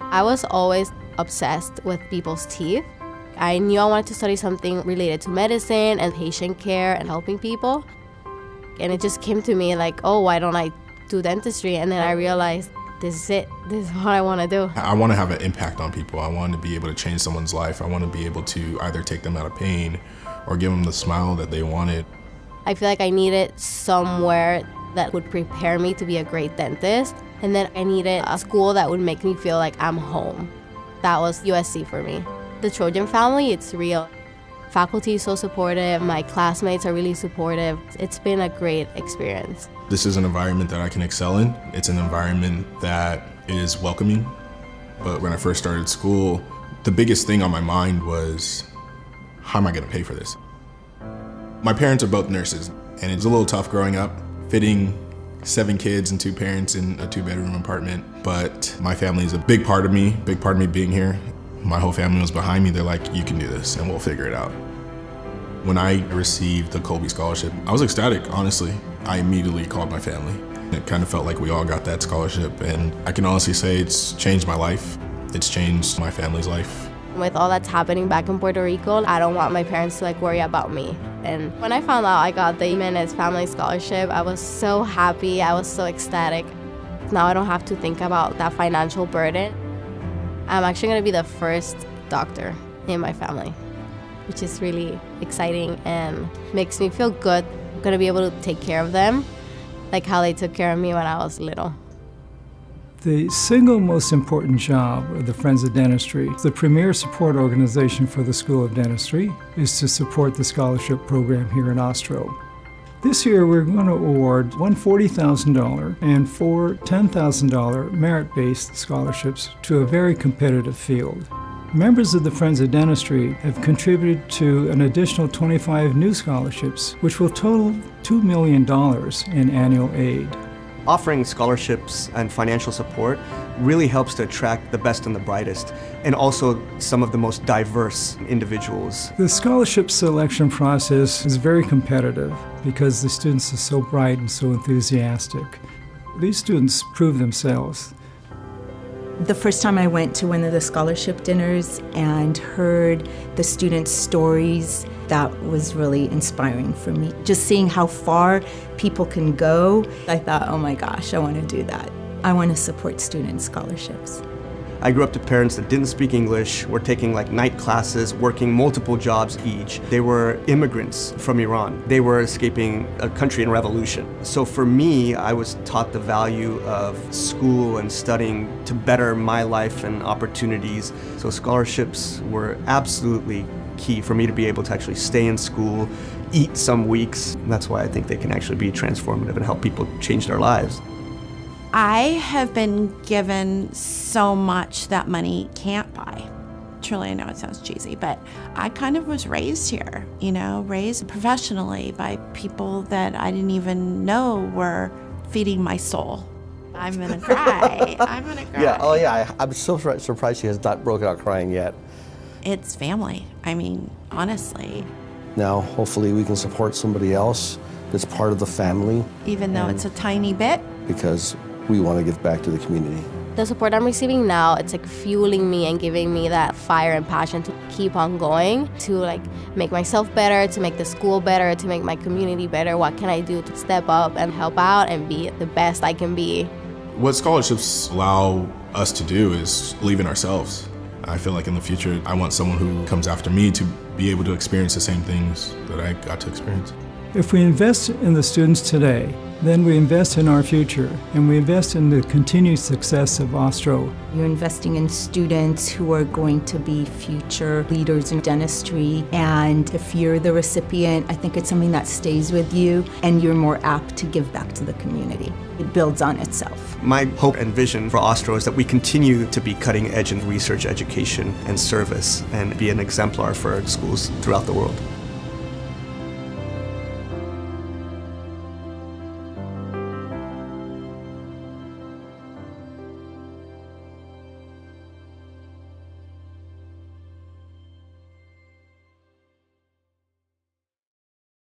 I was always obsessed with people's teeth. I knew I wanted to study something related to medicine and patient care and helping people. And it just came to me like, oh, why don't I do dentistry? And then I realized this is it. This is what I want to do. I want to have an impact on people. I want to be able to change someone's life. I want to be able to either take them out of pain or give them the smile that they wanted. I feel like I needed somewhere that would prepare me to be a great dentist. And then I needed a school that would make me feel like I'm home. That was USC for me. The Trojan family, it's real. Faculty is so supportive, my classmates are really supportive. It's been a great experience. This is an environment that I can excel in. It's an environment that is welcoming. But when I first started school, the biggest thing on my mind was, how am I gonna pay for this? My parents are both nurses, and it's a little tough growing up, fitting seven kids and two parents in a two bedroom apartment. But my family is a big part of me, big part of me being here. My whole family was behind me. They're like, you can do this and we'll figure it out. When I received the Colby Scholarship, I was ecstatic, honestly. I immediately called my family. It kind of felt like we all got that scholarship and I can honestly say it's changed my life. It's changed my family's life. With all that's happening back in Puerto Rico, I don't want my parents to like worry about me. And when I found out I got the Jimenez Family Scholarship, I was so happy. I was so ecstatic. Now I don't have to think about that financial burden. I'm actually to be the first doctor in my family, which is really exciting and makes me feel good. I'm to be able to take care of them like how they took care of me when I was little. The single most important job of the Friends of Dentistry, the premier support organization for the School of Dentistry, is to support the scholarship program here in Ostrow. This year we're going to award one $40,000 and four $10,000 merit-based scholarships to a very competitive field. Members of the Friends of Dentistry have contributed to an additional 25 new scholarships, which will total $2 million in annual aid. Offering scholarships and financial support really helps to attract the best and the brightest, and also some of the most diverse individuals. The scholarship selection process is very competitive because the students are so bright and so enthusiastic. These students prove themselves. The first time I went to one of the scholarship dinners and heard the students' stories, that was really inspiring for me. Just seeing how far people can go, I thought, oh my gosh, I want to do that. I want to support student scholarships. I grew up to parents that didn't speak English, were taking like night classes, working multiple jobs each. They were immigrants from Iran. They were escaping a country in revolution. So for me, I was taught the value of school and studying to better my life and opportunities. So scholarships were absolutely key for me to be able to actually stay in school, eat some weeks. And that's why I think they can actually be transformative and help people change their lives. I have been given so much that money can't buy. Truly, I know it sounds cheesy, but I kind of was raised here, you know, raised professionally by people that I didn't even know were feeding my soul. I'm gonna cry. I'm gonna oh, cry. Yeah, oh yeah, I, am so surprised she has not broken out crying yet. It's family. I mean, honestly. Now, hopefully, we can support somebody else that's part of the family. Even though it's a tiny bit. Because we want to give back to the community. The support I'm receiving now, it's like fueling me and giving me that fire and passion to keep on going, to like make myself better, to make the school better, to make my community better. What can I do to step up and help out and be the best I can be? What scholarships allow us to do is believe in ourselves. I feel like in the future, I want someone who comes after me to be able to experience the same things that I got to experience. If we invest in the students today, then we invest in our future and we invest in the continued success of Ostrow. You're investing in students who are going to be future leaders in dentistry. And if you're the recipient, I think it's something that stays with you and you're more apt to give back to the community. It builds on itself. My hope and vision for Ostrow is that we continue to be cutting edge in research, education, and service and be an exemplar for schools throughout the world.